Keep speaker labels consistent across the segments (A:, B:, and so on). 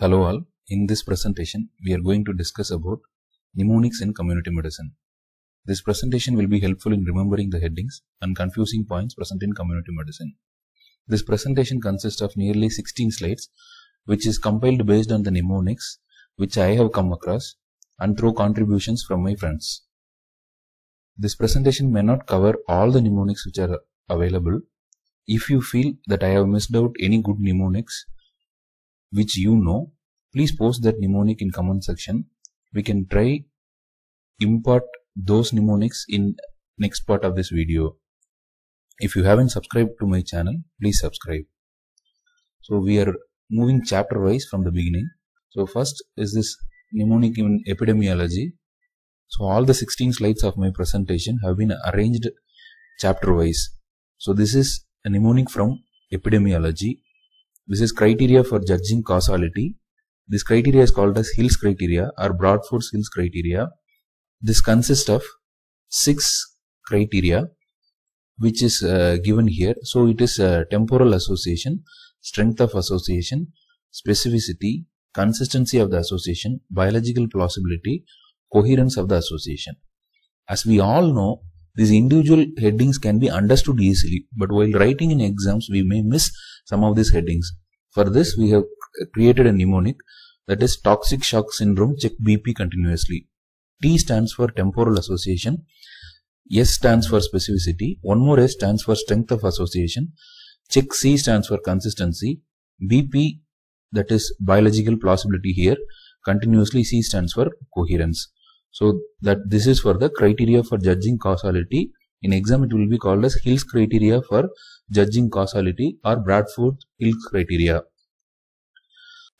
A: Hello all, in this presentation we are going to discuss about mnemonics in community medicine. This presentation will be helpful in remembering the headings and confusing points present in community medicine. This presentation consists of nearly 16 slides which is compiled based on the mnemonics which I have come across and through contributions from my friends. This presentation may not cover all the mnemonics which are available. If you feel that I have missed out any good mnemonics which you know, please post that mnemonic in comment section. We can try import those mnemonics in next part of this video. If you haven't subscribed to my channel, please subscribe. So we are moving chapter wise from the beginning. So first is this mnemonic in epidemiology. So all the 16 slides of my presentation have been arranged chapter wise. So this is a mnemonic from epidemiology. This is criteria for judging causality. This criteria is called as Hill's criteria or Bradford's Hill's criteria. This consists of six criteria which is uh, given here. So it is uh, temporal association, strength of association, specificity, consistency of the association, biological plausibility, coherence of the association. As we all know, these individual headings can be understood easily, but while writing in exams, we may miss some of these headings. For this, we have created a mnemonic that is toxic shock syndrome, check BP continuously. T stands for temporal association, S stands for specificity, one more S stands for strength of association, check C stands for consistency, BP that is biological plausibility here, continuously C stands for coherence. So that this is for the criteria for judging causality. In exam it will be called as Hill's criteria for judging causality or Bradford Hill criteria.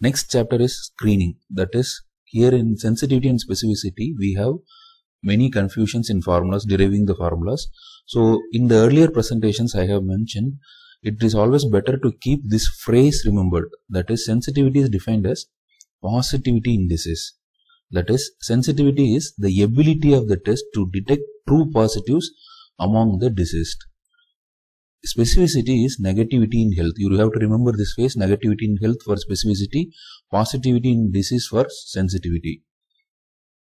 A: Next chapter is screening. That is here in sensitivity and specificity we have many confusions in formulas deriving the formulas. So in the earlier presentations I have mentioned it is always better to keep this phrase remembered. That is sensitivity is defined as positivity indices. That is, sensitivity is the ability of the test to detect true positives among the deceased. Specificity is negativity in health. You have to remember this phrase negativity in health for specificity, positivity in disease for sensitivity.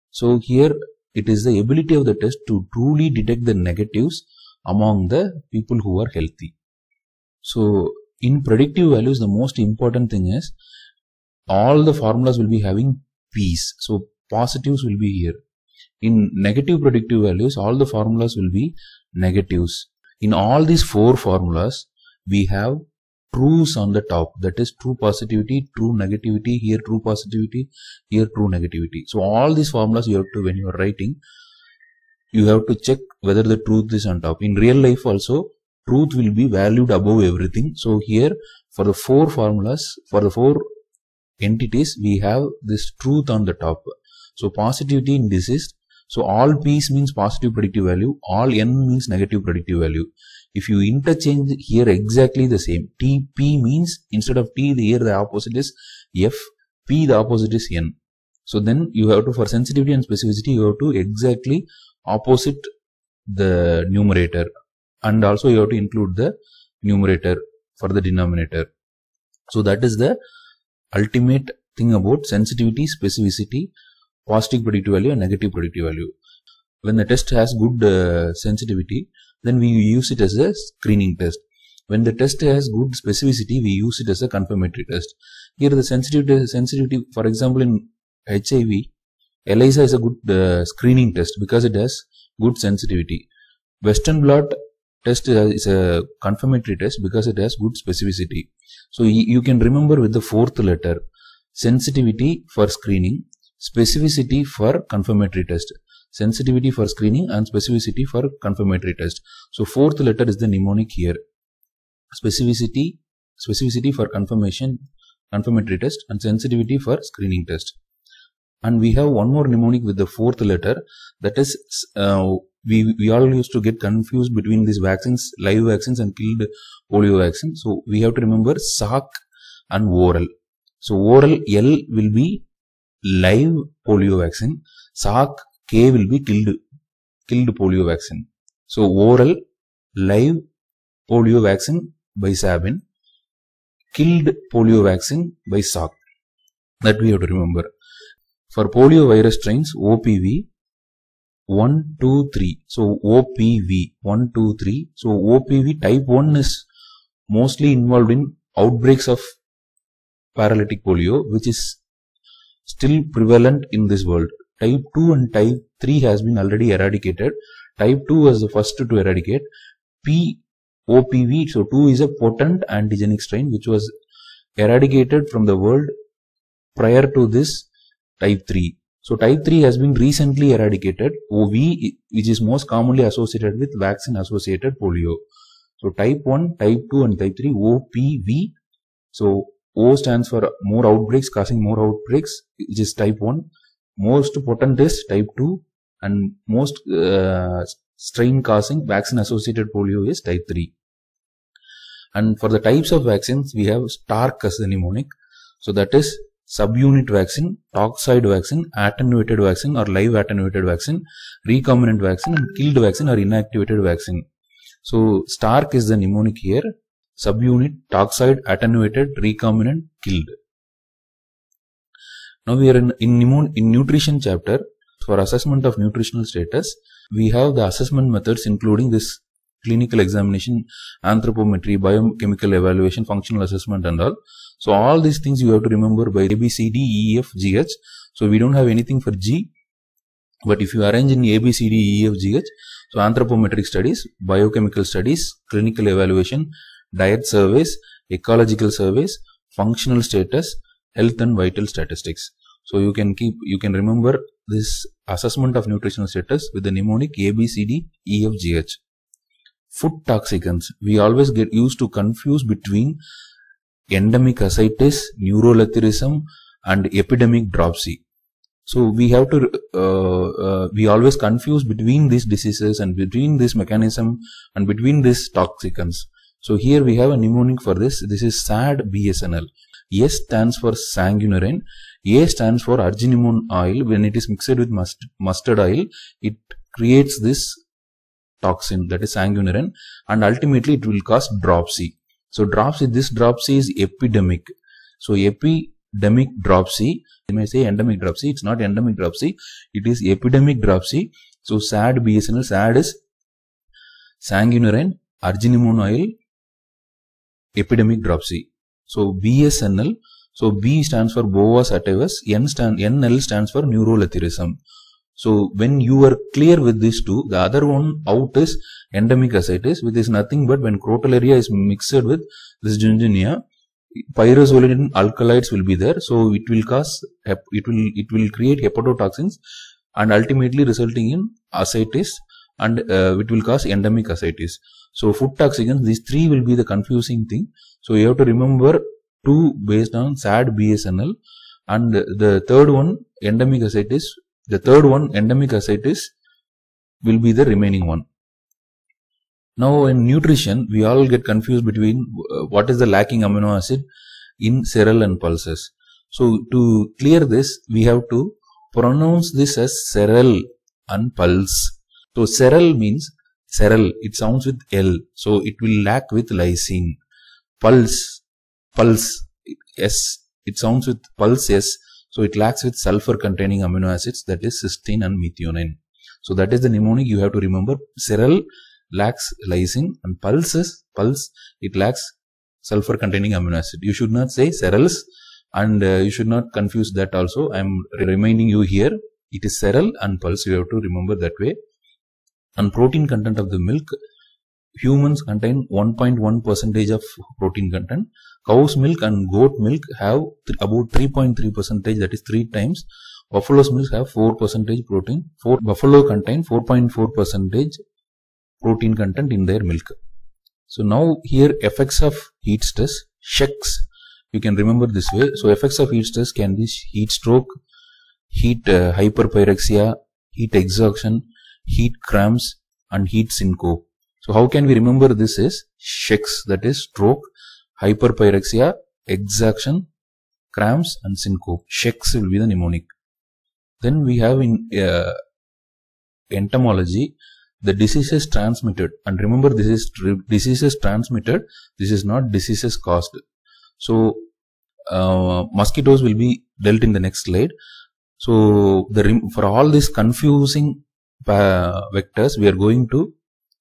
A: So here it is the ability of the test to truly detect the negatives among the people who are healthy. So in predictive values, the most important thing is all the formulas will be having P's. So positives will be here. In negative predictive values, all the formulas will be negatives. In all these four formulas, we have trues on the top. That is true positivity, true negativity, here true positivity, here true negativity. So all these formulas you have to, when you are writing, you have to check whether the truth is on top. In real life also, truth will be valued above everything. So here, for the four formulas, for the four entities, we have this truth on the top. So positivity in this is, so all p's means positive predictive value, all n means negative predictive value. If you interchange here exactly the same, tp means instead of t, here the opposite is f, p the opposite is n. So then you have to, for sensitivity and specificity, you have to exactly opposite the numerator and also you have to include the numerator for the denominator. So that is the ultimate thing about sensitivity, specificity, positive predictive value and negative predictive value. When the test has good uh, sensitivity, then we use it as a screening test. When the test has good specificity, we use it as a confirmatory test. Here the sensitivity, sensitivity for example in HIV, ELISA is a good uh, screening test because it has good sensitivity. Western blot test is a confirmatory test because it has good specificity. So you can remember with the fourth letter, sensitivity for screening, specificity for confirmatory test. Sensitivity for screening and specificity for confirmatory test. So fourth letter is the mnemonic here. Specificity specificity for confirmation confirmatory test and sensitivity for screening test. And we have one more mnemonic with the fourth letter. That is uh, we we all used to get confused between these vaccines live vaccines and killed polio vaccine. So we have to remember Salk and oral so oral l will be live polio vaccine. Salk K will be killed, killed polio vaccine. So oral live polio vaccine by Sabin, killed polio vaccine by Salk. that we have to remember. For polio virus strains, OPV 1, 2, 3. So OPV 1, 2, 3. So OPV type 1 is mostly involved in outbreaks of paralytic polio, which is still prevalent in this world. Type 2 and type 3 has been already eradicated. Type 2 was the first to eradicate. P OPV, so 2 is a potent antigenic strain which was eradicated from the world prior to this type 3. So type 3 has been recently eradicated. OV, which is most commonly associated with vaccine associated polio. So type 1, type 2 and type 3 OPV. So O stands for more outbreaks causing more outbreaks which is type 1. Most potent is type 2 and most uh, strain causing vaccine associated polio is type 3. And for the types of vaccines we have STARK as the mnemonic. So that is subunit vaccine, toxoid vaccine, attenuated vaccine or live attenuated vaccine, recombinant vaccine and killed vaccine or inactivated vaccine. So STARK is the mnemonic here, subunit, toxoid, attenuated, recombinant, killed. Now we are in, in, in nutrition chapter. For assessment of nutritional status, we have the assessment methods including this clinical examination, anthropometry, biochemical evaluation, functional assessment and all. So all these things you have to remember by A, B, C, D, E, F, G, H. So we don't have anything for G. But if you arrange in A, B, C, D, E, F, G, H, so anthropometric studies, biochemical studies, clinical evaluation, diet surveys, ecological surveys, functional status, health and vital statistics. So you can keep, you can remember this assessment of nutritional status with the mnemonic A, B, C, D, E, F, G, H. Food toxicants. We always get used to confuse between endemic ascites, neurolathyrism, and epidemic dropsy. So we have to, uh, uh, we always confuse between these diseases and between this mechanism and between these toxicants. So here we have a mnemonic for this. This is SAD BSNL. S stands for sanguinarine. A stands for argemone oil. When it is mixed with mustard oil, it creates this toxin that is sanguinarine and ultimately it will cause dropsy. So dropsy, this dropsy is epidemic. So epidemic dropsy, you may say endemic dropsy, it's not endemic dropsy, it is epidemic dropsy. So SAD BSNL, SAD is sanguinarine, argemone oil, epidemic dropsy. So BSNL, so B stands for Bovis sativus, N stand, NL stands for neurolathyrism. So when you are clear with these two, the other one out is endemic ascites, which is nothing but when crotalaria is mixed with this ginginia, pyrrolizidine alkaloids will be there. So it will cause, it will, it will create hepatotoxins and ultimately resulting in ascites and uh, it will cause endemic ascites. So food toxicants, these three will be the confusing thing. So you have to remember two based on SAD BSNL and the third one endemic ascites the third one, endemic ascites, will be the remaining one. Now in nutrition, we all get confused between uh, what is the lacking amino acid in cereal and pulses. So to clear this, we have to pronounce this as cereal and pulse. So cereal means cereal, it sounds with L, so it will lack with lysine. Pulse, pulse, S, it sounds with pulse S, so it lacks with sulfur containing amino acids that is cysteine and methionine. So that is the mnemonic you have to remember. Cereal lacks lysine and pulses, pulse, it lacks sulfur containing amino acid. You should not say cereals and uh, you should not confuse that also. I am reminding you here. It is cereal and pulse. You have to remember that way. And protein content of the milk. Humans contain 1.1 percentage of protein content Cow's milk and goat milk have th about 3.3 percentage, that is three times. Buffalo's milk have 4 percentage protein. Four, buffalo contain 4.4 percentage protein content in their milk. So now here effects of heat stress, shakes, you can remember this way. So effects of heat stress can be heat stroke, heat uh, hyperpyrexia, heat exhaustion, heat cramps and heat syncope. So how can we remember this is shakes that is stroke, hyperpyrexia, exhaustion, cramps and syncope. Shakes will be the mnemonic. Then we have in uh, entomology, the diseases transmitted. And remember this is diseases transmitted. This is not diseases caused. So uh, mosquitoes will be dealt in the next slide. So the for all these confusing vectors, we are going to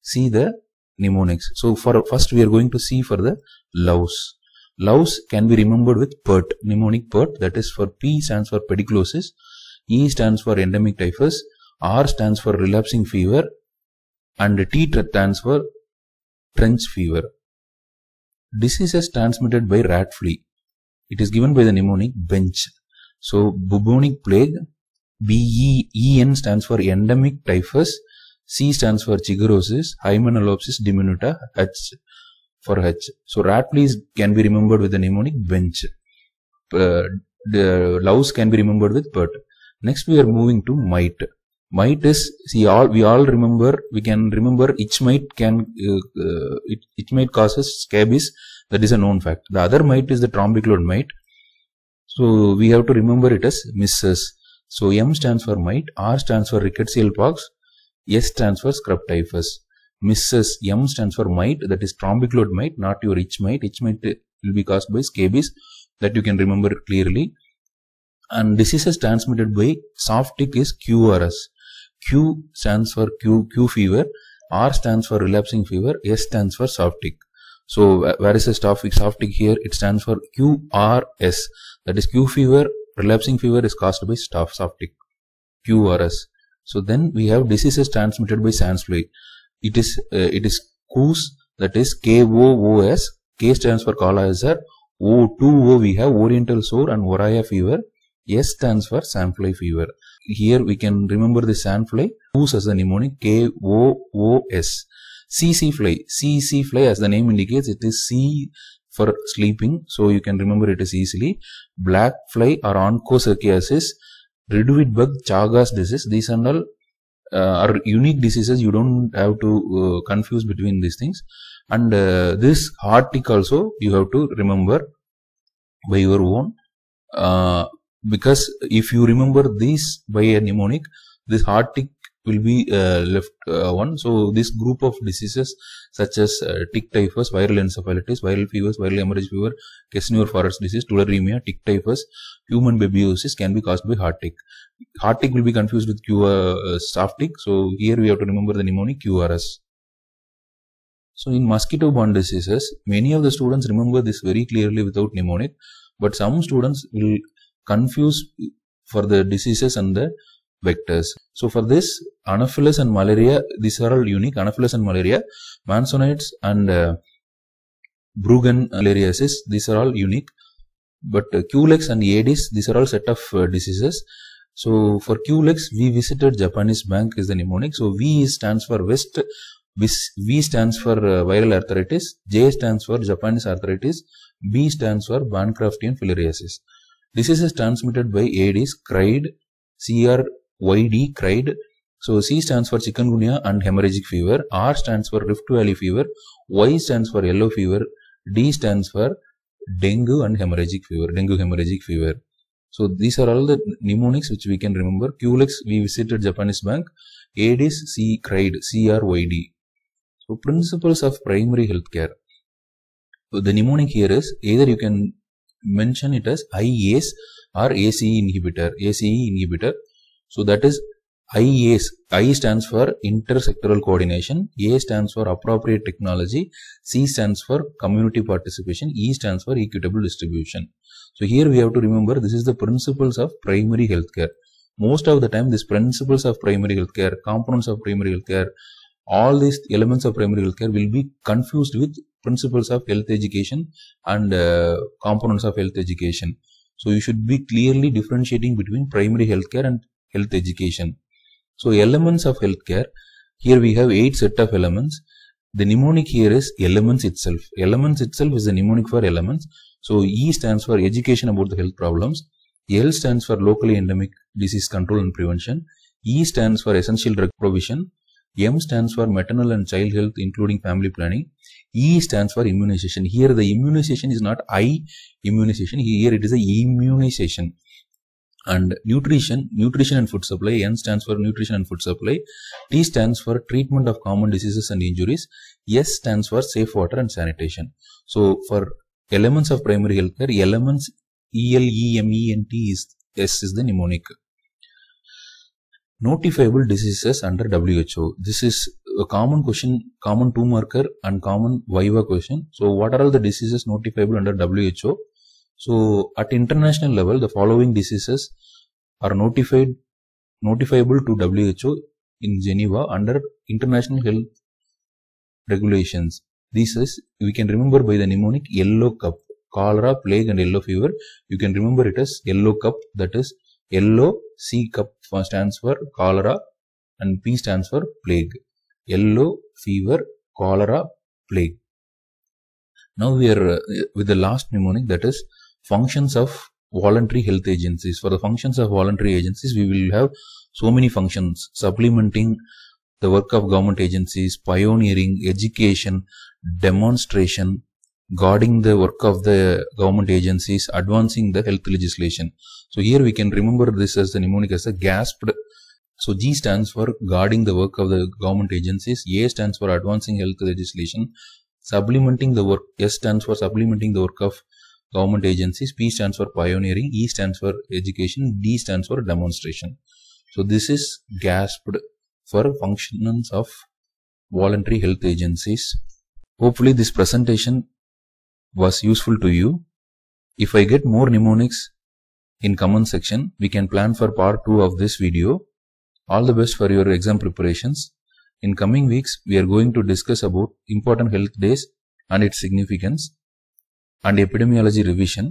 A: see the mnemonics. So for first, we are going to see for the louse. Louse can be remembered with PERT, mnemonic PERT. That is for P stands for pediculosis, E stands for endemic typhus, R stands for relapsing fever, and T stands for trench fever. Diseases transmitted by rat flea. It is given by the mnemonic bench. So bubonic plague, B-E-E-N stands for endemic typhus, C stands for chiggerosis, Hymenolepis diminuta, H for H. So rat fleas can be remembered with the mnemonic bench. Uh, the louse can be remembered with pert. Next we are moving to mite. Mite is see all we all remember we can remember itch mite can uh, uh, it, itch mite causes scabies that is a known fact. The other mite is the trombiculate mite. So we have to remember it as missus. So M stands for mite, R stands for rickettsial pox, S stands for scrub typhus. Missus M stands for mite, that is trombiculate mite, not your itch mite. Itch mite will be caused by scabies, that you can remember clearly. And diseases transmitted by soft tick is QRS. Q stands for Q, Q fever, R stands for relapsing fever, S stands for soft tick. So where is the soft tick here? It stands for QRS. That is Q fever, relapsing fever is caused by staph soft tick. QRS. So then we have diseases transmitted by SANS. It is uh, it is KOOS that is K O O S. K stands for Kala-Azar. O2O we have Oriental sore and Oroya fever. S stands for sandfly fever. Here we can remember the sandfly. KOOS as the mnemonic K O O S. Tsetse fly. Tsetse fly as the name indicates it is C for sleeping. So you can remember it is easily. Black fly or onchocerciasis. Reduviid bug, Chagas disease. These are all uh, are unique diseases. You don't have to uh, confuse between these things. And uh, this hard tick also you have to remember by your own. Uh, because if you remember these by a mnemonic, this hard tick will be uh, left uh, one. So this group of diseases such as uh, tick typhus, viral encephalitis, viral fevers, viral hemorrhage fever, Kyasanur forest disease, tularemia, tick typhus, human babesiosis can be caused by hard tick. Hard tick will be confused with Q, uh, soft tick. So here we have to remember the mnemonic QRS. So in mosquito-borne diseases, many of the students remember this very clearly without mnemonic, but some students will confuse for the diseases and the vectors. So for this, Anopheles and malaria, these are all unique. Anopheles and malaria, Mansonioides and uh, Brugian filariasis, these are all unique. But uh, Culex and Aedes, these are all set of uh, diseases. So for Culex, we visited Japanese bank is the mnemonic. So V stands for West, V stands for uh, viral arthritis, J stands for Japanese arthritis, B stands for Bancroftian filariasis. This is transmitted by Aedes, cried, CRYD, cried. So C stands for chikungunya and hemorrhagic fever, R stands for Rift Valley fever, Y stands for yellow fever, D stands for dengue and hemorrhagic fever, dengue hemorrhagic fever. So these are all the mnemonics which we can remember. Culex, we visited Japanese bank. Aedes, C cried, C-R-Y-D. So principles of primary healthcare. So the mnemonic here is either you can mention it as IACE or ACE inhibitor, ACE inhibitor. So that is IACE. I stands for intersectoral coordination, A stands for appropriate technology, C stands for community participation, E stands for equitable distribution. So here we have to remember this is the principles of primary healthcare. Most of the time, these principles of primary healthcare, components of primary healthcare, all these elements of primary healthcare will be confused with principles of health education and uh, components of health education. So you should be clearly differentiating between primary healthcare and health education. So elements of healthcare, here we have eight set of elements. The mnemonic here is elements itself. Elements itself is the mnemonic for elements. So E stands for education about the health problems. L stands for locally endemic disease control and prevention. E stands for essential drug provision. M stands for maternal and child health including family planning. E stands for immunization. Here the immunization is not I immunization. Here it is a immunization. And nutrition, nutrition and food supply. N stands for nutrition and food supply. T stands for treatment of common diseases and injuries. S stands for safe water and sanitation. So for elements of primary healthcare, elements E-L-E-M-E-N-T is S is the mnemonic. Notifiable diseases under WHO. This is a common question, common two marker and common Viva question. So what are all the diseases notifiable under WHO? So at international level, the following diseases are notified, notifiable to WHO in Geneva under international health regulations. This is, we can remember by the mnemonic yellow cup, cholera, plague and yellow fever. You can remember it as yellow cup, that is yellow, C cup stands for cholera and P stands for plague. Yellow, fever, cholera, plague. Now we are uh, with the last mnemonic that is functions of voluntary health agencies. For the functions of voluntary agencies, we will have so many functions supplementing the work of government agencies, pioneering, education, demonstration, guarding the work of the government agencies, advancing the health legislation. So here we can remember this as the mnemonic as a gasped. So G stands for guarding the work of the government agencies. A stands for advancing health legislation. Supplementing the work. S stands for supplementing the work of government agencies. P stands for pioneering. E stands for education. D stands for demonstration. So this is gasped for functions of voluntary health agencies. Hopefully this presentation was useful to you. If I get more mnemonics in comment section, we can plan for part 2 of this video. All the best for your exam preparations. In coming weeks, we are going to discuss about important health days and its significance and epidemiology revision.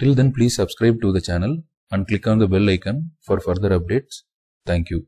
A: Till then, please subscribe to the channel and click on the bell icon for further updates. Thank you.